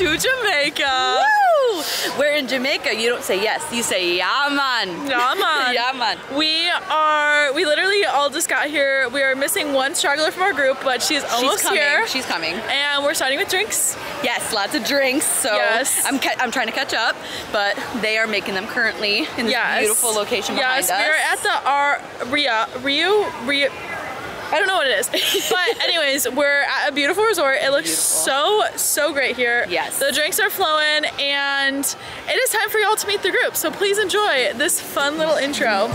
to Jamaica. Woo! We're in Jamaica. You don't say yes. You say Yaman. Yaman. Yeah, man. yeah, man. We are, we literally all just got here. We are missing one straggler from our group, but she's almost She's coming. here. She's coming. and we're starting with drinks. Yes, lots of drinks. So Yes. I'm ca- I'm trying to catch up, but they are making them currently in this Yes. beautiful location yes, behind us. we are at the R Ria Rio Rio. I don't know what it is, but anyways, we're at a beautiful resort. It looks so so great here. Yes. the drinks are flowing, and it is time for y'all to meet the group. So please enjoy this fun little intro.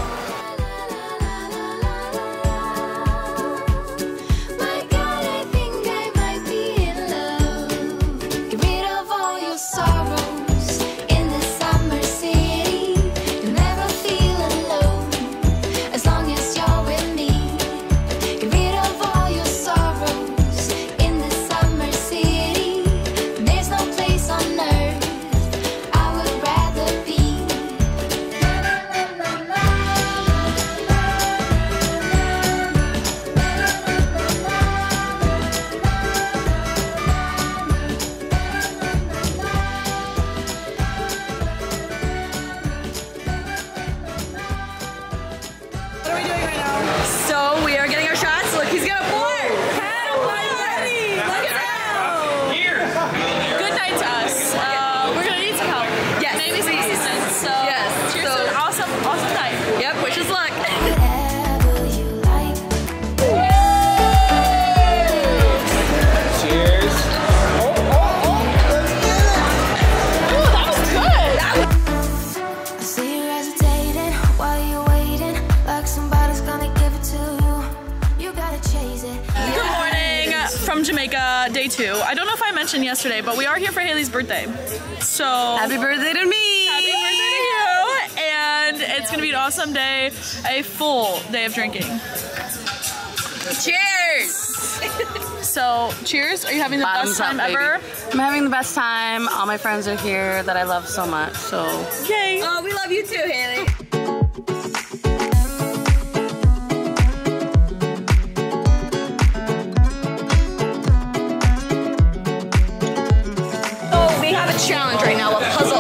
Don't know if I mentioned yesterday, but we are here for Hayley's birthday. So Happy birthday to me. happy birthday to you! And it's gonna be an awesome day, a full day of drinking. Cheers. So cheers! Are you having the Bottoms best time baby. ever? I'm having the best time. All my friends are here that I love so much. So Yay! Oh, we love you too, Hayley. Challenge right now, a puzzle.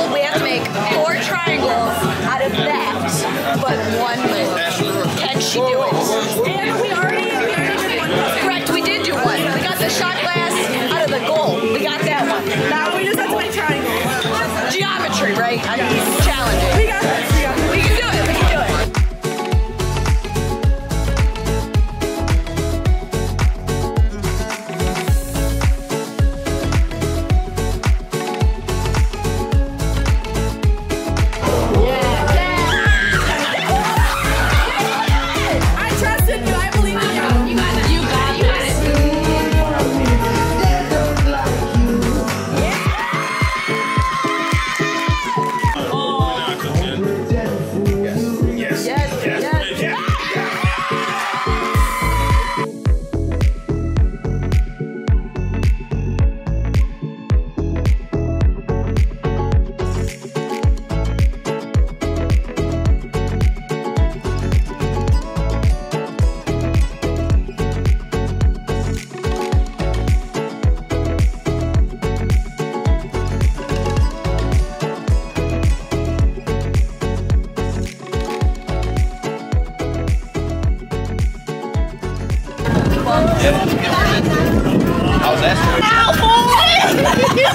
How's that?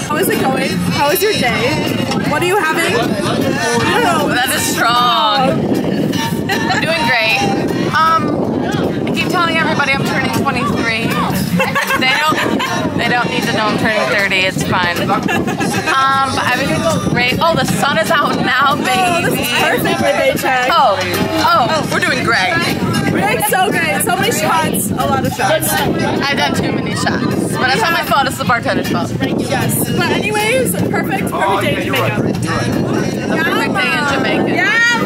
How is it going? How is your day? What are you having? I don't know. that is strong. I'm doing great. Um, I keep telling everybody I'm turning 23. They don't. They don't need to know I'm turning 30. It's fine. Um, but everything's great. Oh, the sun is out now, baby. Perfect midday check. Oh, oh, we're doing great. We're so great. So many shots. A lot of shots. I've done too many shots, but it's not my fault. It's the bartender's fault. Yes. But anyways, perfect, perfect oh, day in Jamaica. Perfect day in Jamaica. Yeah,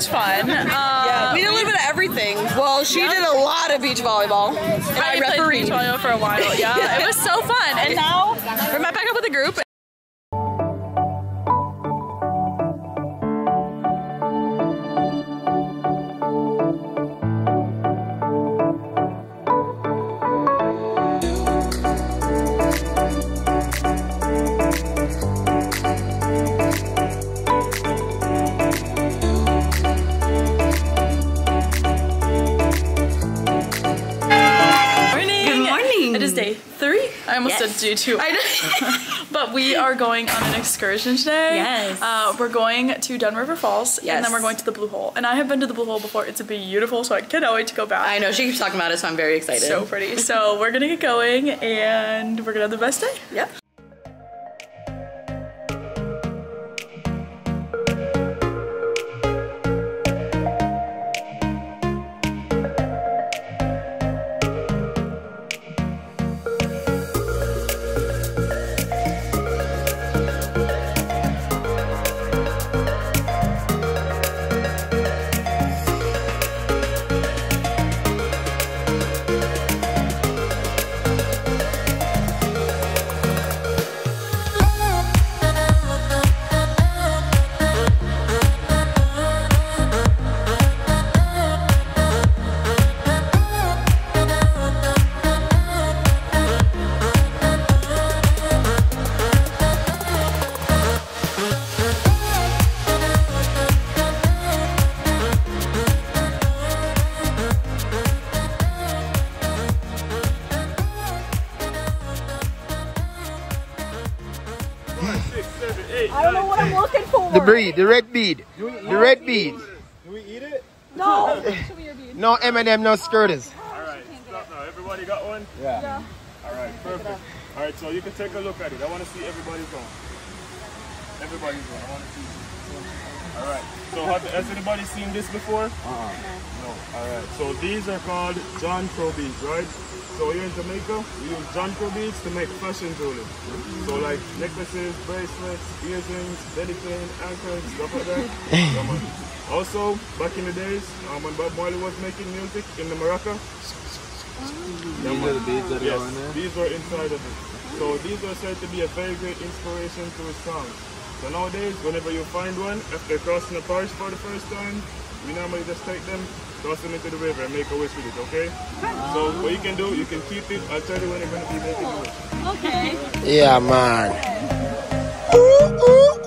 much fun. Um, Yeah, we did a little bit of everything. Well, she did a lot of beach volleyball, and I, I refereed. beach volleyball for a while. Yeah, it was so fun. And now we're met back up with a group. I almost Yes. did do too. I know. but we are going on an excursion today. Yes. Uh, we're going to Dunn River Falls, and then we're going to the Blue Hole. And I have been to the Blue Hole before. It's beautiful, so I cannot wait to go back. I know she keeps talking about it, so I'm very excited. So pretty. So we're gonna get going, and we're gonna have the best day. Yep. The red bead, the red bead. Can we eat it? No. No M&M, no skirters. All right, stop now. Everybody got one? Yeah. All right, perfect. All right, so you can take a look at it. I want to see everybody's one. Everybody's one. I want to see. All right. So have, has anybody seen this before? Uh-uh. No. All right. So these are called John Crow beads, right? So here in Jamaica, we use John Crow beads to make fashion jewelry. So like necklaces, bracelets, earrings, belly chain, anchors, stuff like that. Also, back in the days, um, when Bob Marley was making music in the maraca, yeah, man. yes, these are inside of it. So these are said to be a very great inspiration to his songs. So nowadays, whenever you find one, after crossing the parish for the first time, we normally just take them, toss them into the river and make a wish with it, okay? So what you can do, you can keep it. I'll tell you when you're going to be making the wish. Okay. Yeah, man. Ooh, ooh,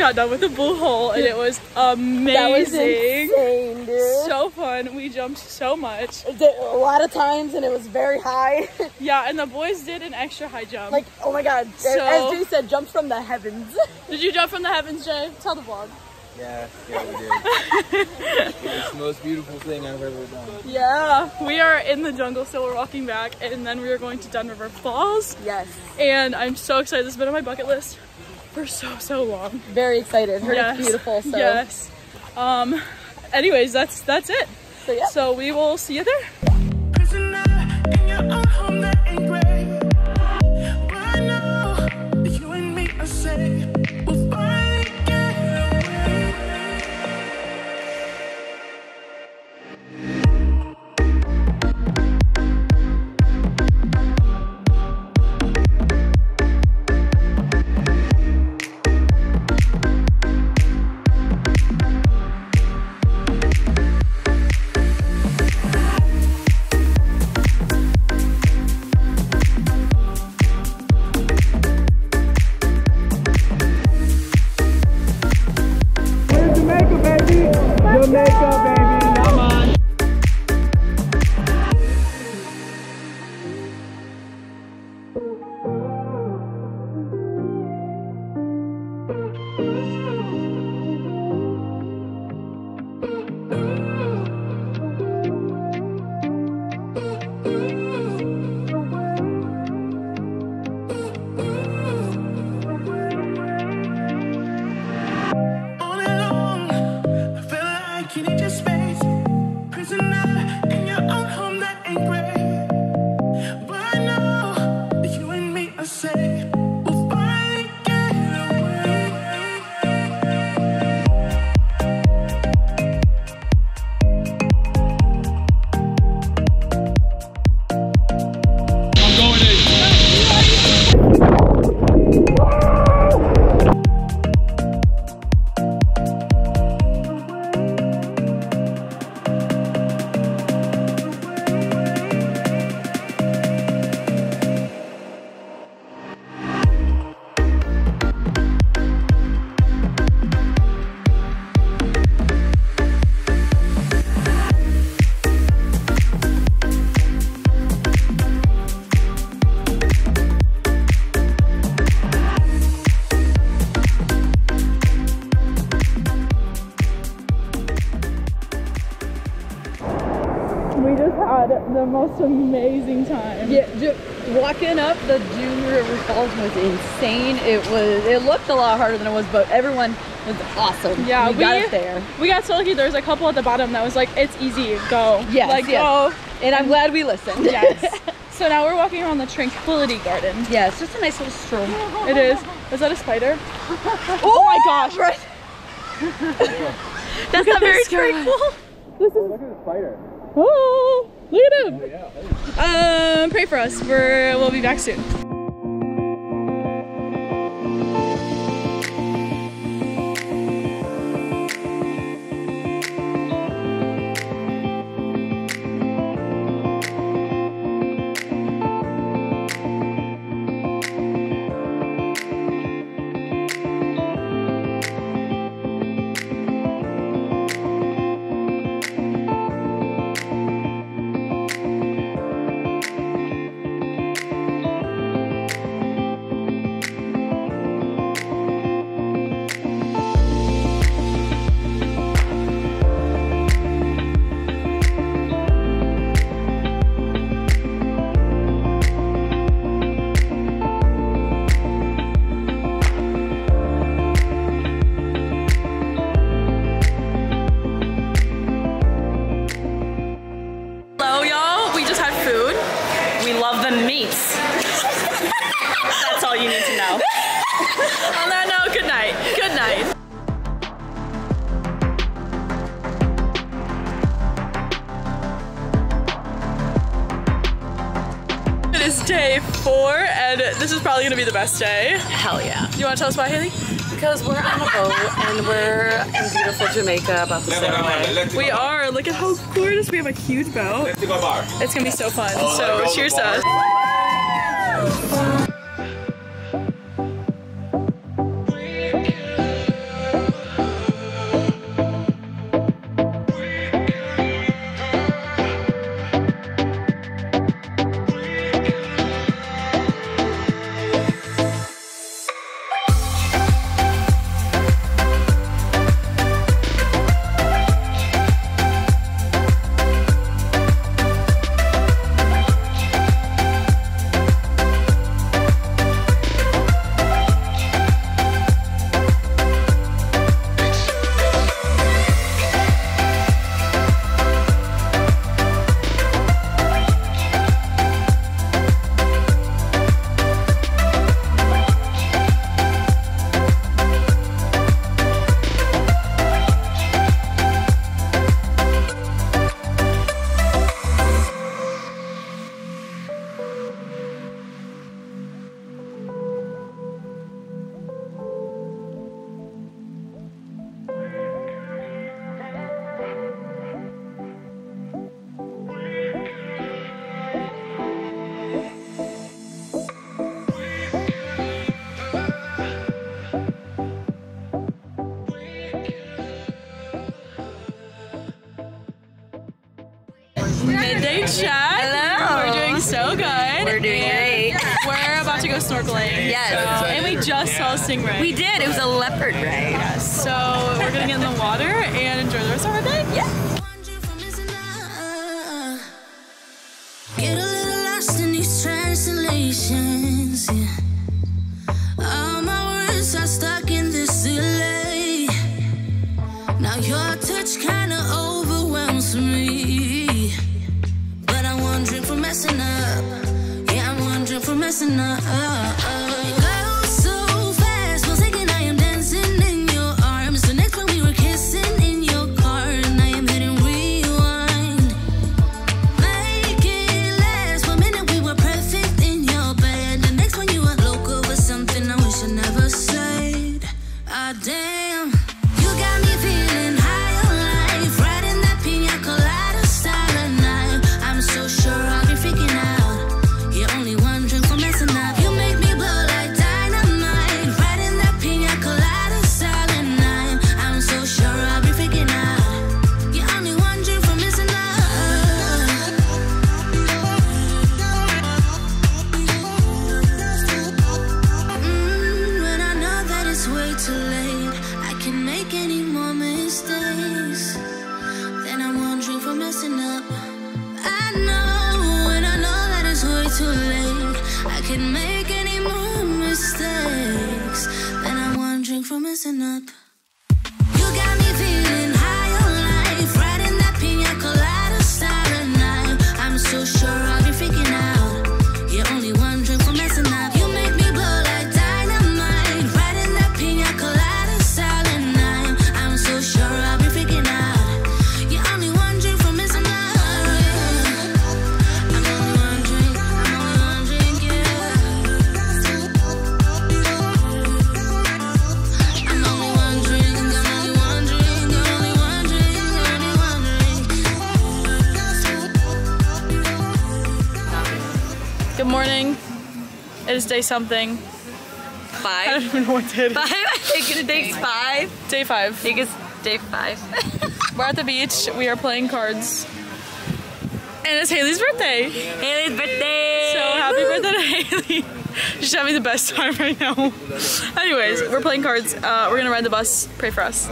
got done with the blue hole and it was amazing. That was insane, dude. So fun. We jumped so much. It did a lot of times and it was very high. Yeah, and the boys did an extra high jump. like, oh my god. So- As Jay said, jumped from the heavens. did you jump from the heavens, Jay? Tell the vlog. Yeah, yeah, we did. it's the most beautiful thing I've ever done. Yeah, we are in the jungle, so we're walking back, and then we are going to Dunn River Falls. yes. And I'm so excited. This has been on my bucket list for so so long. Very excited. Heard yes. it's beautiful. So, Yes. Um. Anyways, that's that's it. so yeah. So we will see you there. We just had the most amazing time. Yeah, ju- walking up the Dunn River Falls was insane. It was. It looked a lot harder than it was, but everyone was awesome. Yeah, we, got we- it there. We got so lucky. There was a couple at the bottom that was like, "It's easy, go." Yes, like yes. go. And I'm glad we listened. Yes. so now we're walking around the Tranquility Garden. yeah, it's just a nice little stroll. It is. Is that a spider? oh my gosh! Right. That's not very tranquil. Look at the spider. Oh, look at him. Um, pray for us. We're we'll be back soon. All you need to know. On that note, good night. Good night. It is day four, and this is probably gonna be the best day. Hell yeah. Do you wanna tell us why, Hayley? Because we're on a boat and we're in beautiful Jamaica about to sail away. We are. Look at how gorgeous. We have a huge boat. It's gonna be so fun. So cheers to us. morning, Chad. Hello. We're doing so good. We're doing great. We're about to go snorkeling. Yes. So, and we just yeah. saw a stingray. We did. It was a leopard ray. Yes. So we're gonna get in the water and enjoy the rest of our day. Yeah. Touch can messing up. Yeah, I'm wondering for messing up. Say something. Five. I don't even know what day it is. Five. I think it takes five. Day five. I think it's day five. We're at the beach. We are playing cards. And it's Hayley's birthday. Hayley's birthday. So happy Woo! birthday to Hayley. She's having the best time right now. Anyways, we're playing cards. Uh, we're gonna ride the bus. Pray for us.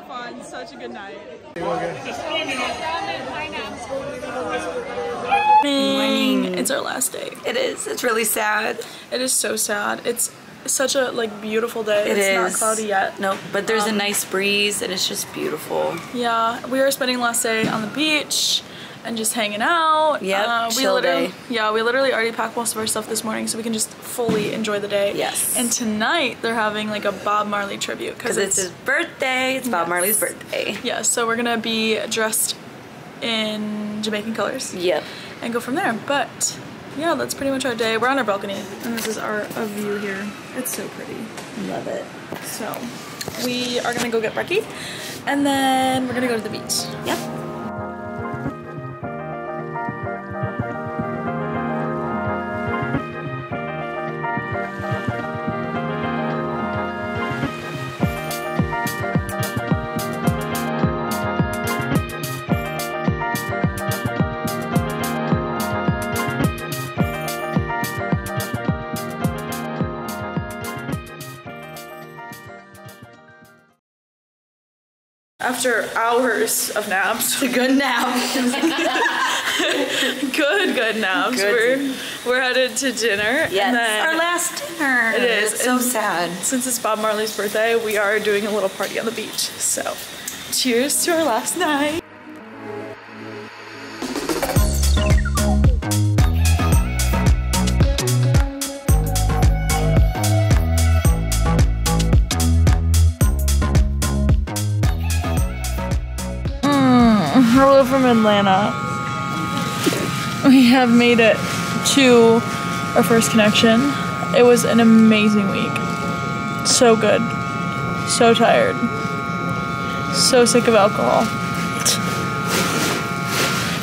So fun. Such a good night. Morning. It's our last day. It is. It's really sad. It is so sad. It's such a like beautiful day. It it's is. not cloudy yet. Nope. But there's a Um, nice breeze and it's just beautiful. Yeah, we are spending last day on the beach and just hanging out. Yeah, Uh, we chill literally, day. Yeah, we literally already packed most of our stuff this morning so we can just fully enjoy the day. Yes. And tonight they're having like a Bob Marley tribute Because it's his birthday. It's Bob Marley's birthday. Yeah, so we're gonna be dressed in Jamaican colors. Yep. And go from there. But yeah, that's pretty much our day. We're on our balcony and this is our, our view here. It's so pretty. Love it. So we are gonna go get brekkie and then we're gonna go to the beach. Yep. After hours of naps, good naps, good good naps. Good. We're we're headed to dinner. Yes. and then Our last dinner. It is It's so and sad. Since it's Bob Marley's birthday, we are doing a little party on the beach. So, cheers to our last night. Atlanta. We have made it to our first connection. It was an amazing week. So good. So tired. So sick of alcohol.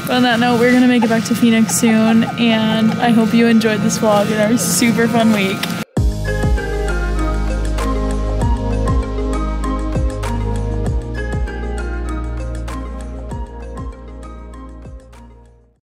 But on that note, we're gonna make it back to Phoenix soon, and I hope you enjoyed this vlog and our super fun week.